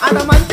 Anaman